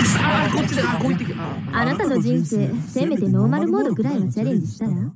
Peace out. あなたの人生せめてノーマルモードぐらいのチャレンジしたら？